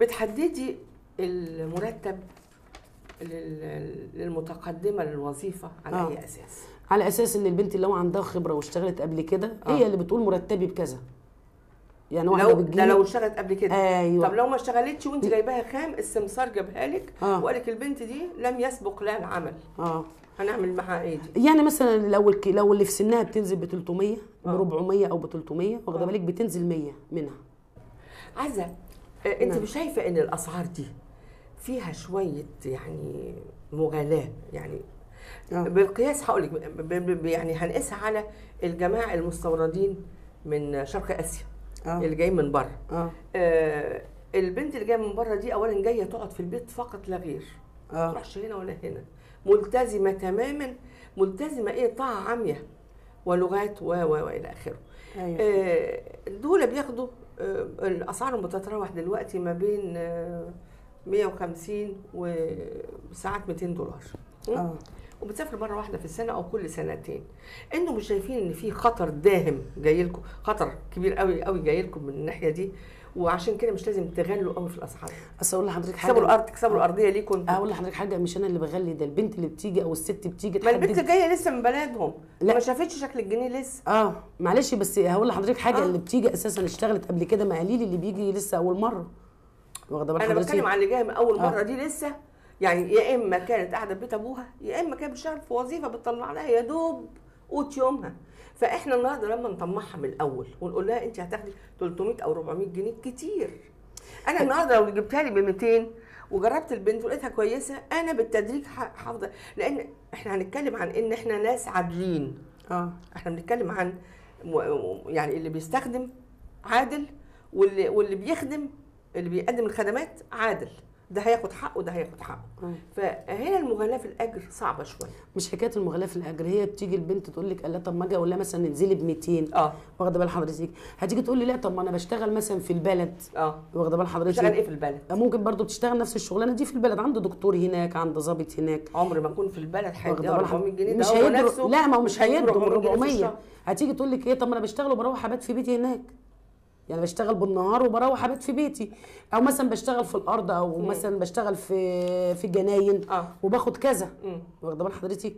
بتحددي المرتب لل- للمتقدمة للوظيفة على آه. أي أساس على أساس إن البنت اللي هو عندها خبرة واشتغلت قبل كده آه. هي اللي بتقول مرتبي بكذا يعني واحدة لو ده لو اشتغلت قبل كده أيوه طب لو ما اشتغلتش وانت جايباها خام السمسار جابها لك آه. وقال لك البنت دي لم يسبق لها العمل آه هنعمل معاها إيه دي يعني مثلا لو الك- لو اللي في سنها بتنزل ب 300 ب آه. 400 أو ب 300 واخدة آه. بالك بتنزل 100 منها آه، انت نعم. مش شايفة ان الأسعار دي فيها شوية يعني مغالاة؟ يعني آه. بالقياس هقول لك يعني هنقيسها على الجماعة المستوردين من شرق آسيا آه. اللي جايين من بره. آه. آه البنت اللي جاية من بره دي اولا جاية تقعد في البيت فقط لا غير. ما آه تروحش هنا ولا هنا. ملتزمة تماما. ملتزمة إيه؟ طاعة عامية ولغات و و والى آخره. أيوه. آه، دول بياخدوا آه، الأسعار بتتراوح دلوقتي ما بين آه، 150 وساعات 200 دولار? آه. وبتسافر مرة واحدة في السنة أو كل سنتين. أنتوا مش شايفين إن في خطر داهم جاي لكم؟ خطر كبير قوي قوي جاي لكم من الناحية دي وعشان كده مش لازم تغلوا قوي في الأسعار. بس أقول لحضرتك تكسبوا حاجة الأرض تكسبوا الأرضية ليكم. أقول لحضرتك حاجة مش أنا اللي بغلي ده البنت اللي بتيجي أو الست بتيجي ما البنت تحدد. جاية لسه من بلدهم. لا. ما شافتش شكل الجنيه لسه؟ آه. معلش بس هقول لحضرتك حاجة آه. اللي بتيجي أساسا اشتغلت قبل كده ما قليل اللي بيجي لسه أول مرة. واخدة بال أنا بتكلم على اللي جاية من أول آه. مرة دي لسه؟ يعني يا إما كانت قاعدة في بيت أبوها يا إما كانت بتشتغل في وظيفة بتطلع لها يا دوب قوت يومها. فإحنا النهارده لما نطمعها من الأول ونقول لها أنت هتاخدي 300 أو 400 جنيه كتير. أنا النهارده لو جبتها لي ب 200 وجربت البنت ولقيتها كويسة أنا بالتدريج حافظة. لأن إحنا هنتكلم عن إن إحنا ناس عادلين. آه. إحنا بنتكلم عن يعني اللي بيستخدم عادل واللي واللي بيخدم اللي بيقدم الخدمات عادل. ده هياخد حقه وده هياخد حقه. آه. فهنا المغالاه في الأجر صعبة شوية. مش حكاية المغالاه في الأجر هي بتيجي البنت تقول لك لا طب ما أجي أقول لها مثلا انزلي ب 200 آه. واخدة بال حضرتك. هتيجي تقول لي لا طب ما أنا بشتغل مثلا في البلد. آه. واخدة بال حضرتك. إيه في البلد؟ ممكن برضو بتشتغل نفس الشغلانة دي في البلد. عنده دكتور هناك عنده ضابط هناك. عمر ما اكون في البلد بال 400 جنيه. مش نفسه لا ما هو مش هيدوا 400 جنيه في 400 الشهر. هتيجي تقول لك إيه طب ما أنا بشتغل وبروح ابات في بيتي هناك. يعني بشتغل بالنهار وبروح ابات في بيتي. أو مثلا بشتغل في الأرض أو مثلا بشتغل في في جناين آه. وباخد كذا. واخدة بال حضرتك